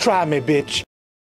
Try me, bitch.